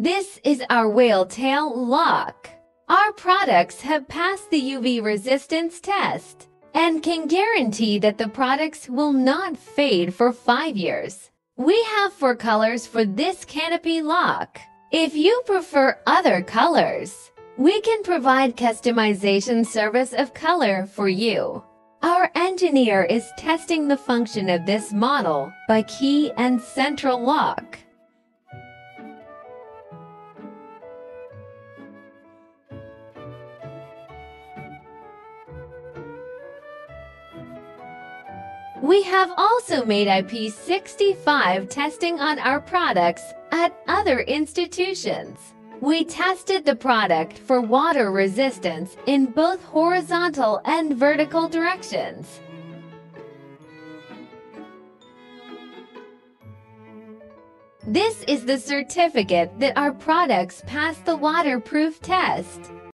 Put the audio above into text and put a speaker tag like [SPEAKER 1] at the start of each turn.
[SPEAKER 1] This is our whale tail lock. Our products have passed the UV resistance test and can guarantee that the products will not fade for five years. We have four colors for this canopy lock. If you prefer other colors, we can provide customization service of color for you. Our engineer is testing the function of this model by key and central lock. We have also made IP65 testing on our products at other institutions. We tested the product for water resistance in both horizontal and vertical directions. This is the certificate that our products passed the waterproof test.